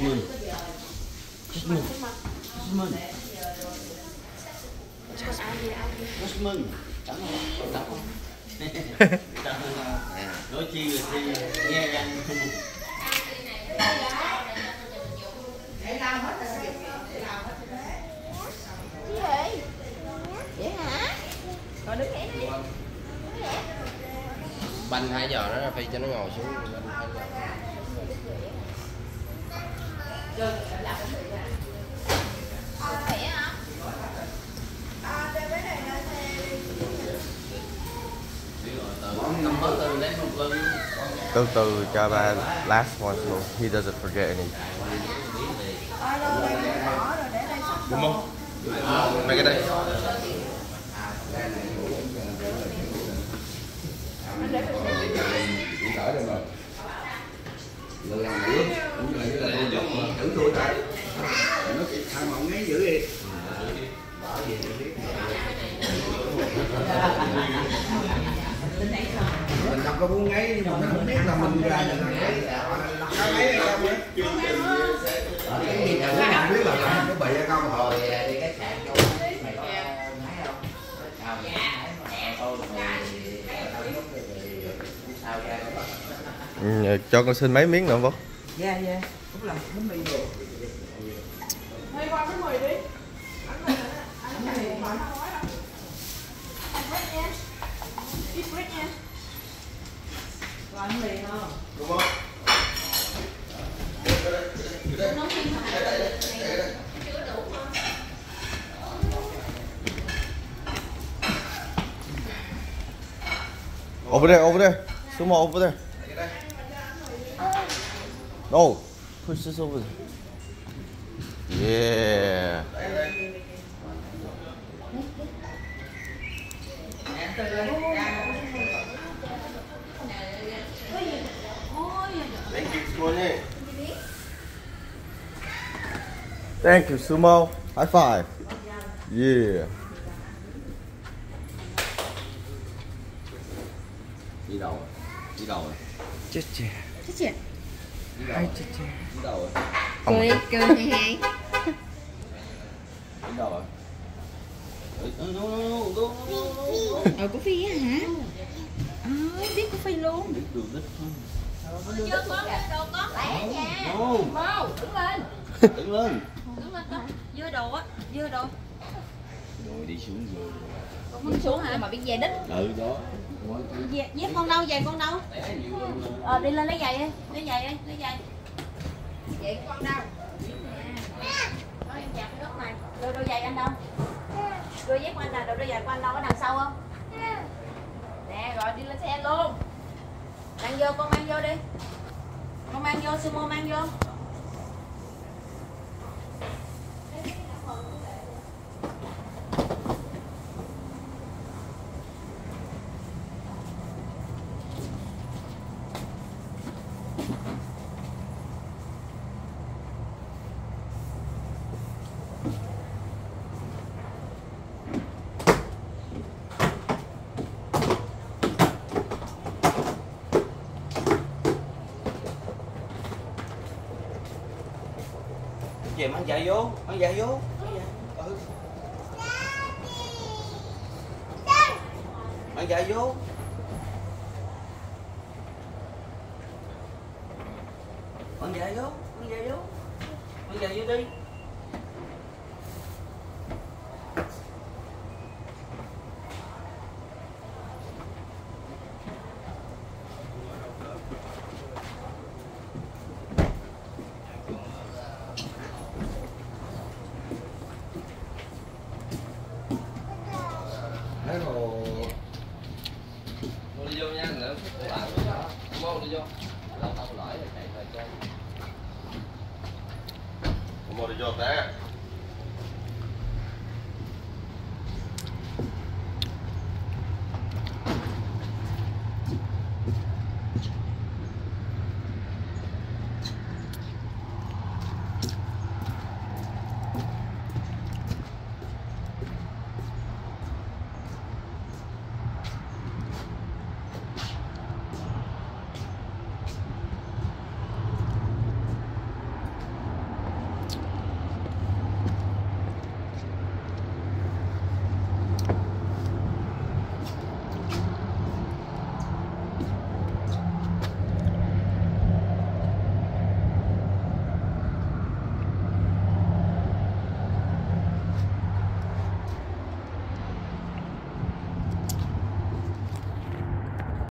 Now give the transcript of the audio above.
Jasmine. Jasmine. Jasmine. Cảm. Cảm ơn. Cảm ơn. Nói chi rồi chi nghe anh. Gì vậy? Vậy hả? Còn đứng thế đi. banh hai giờ nó ra phi cho nó ngồi xuống banh hai giờ Khỏe hả? Cầm hết từ lấy một lần. từ từ cho ba last one luôn. He doesn't forget any. Đúng không? mấy cái đây mình muốn ấy nhưng mà mình không biết là mình ra là cái cái ấy hay không á cái gì không biết là làm có bị hay không Rồi đi khách sạn cho mày có máy không? Sao mày thôi sao ra ừ, cho con xin mấy miếng nữa vô dạ dạ cũng là bánh mì qua đi. Anh anh nha. Nha. Đủ không? over there over there. Over there. No push this over there. Yeah thank you sumo high five yeah Đi đâu? Đi đâu? chết chè Thích chị. hai chết chè Đi đâu? Cười, cười hay hay. Đi đâu? No, no, no, no, no. Ờ, của Phi á hả? Ờ, biết của Phi luôn. Biết đường đích không? Chưa có đồ có lẻ nha. No. Mau, đứng lên. Đứng lên. Đứng lên. Dưa đồ á, dưa đồ. Rồi đi xuống rồi. Con muốn xuống hả? Mà biết về đích. Ừ đó. Về, con đâu, giày con đâu? Ờ, đi lên lấy giày đi, lấy giày đi, lấy giày. Giày của con đâu? Có em chặt cái đất này. Đôi đôi giày anh đâu? Đôi dép của anh là đôi đôi giày của anh đâu? Ở đằng sau không? Nè, rồi đi lên xe luôn. Mang vô, con mang vô đi. Con mang vô, sumo mang vô. Chìm mang chạy vô, mang chạy dạ vô. Mang giày. Ừ. Dạ vô. Mang chạy dạ vô, mang chạy vô. Mang chạy vô đi. 到了就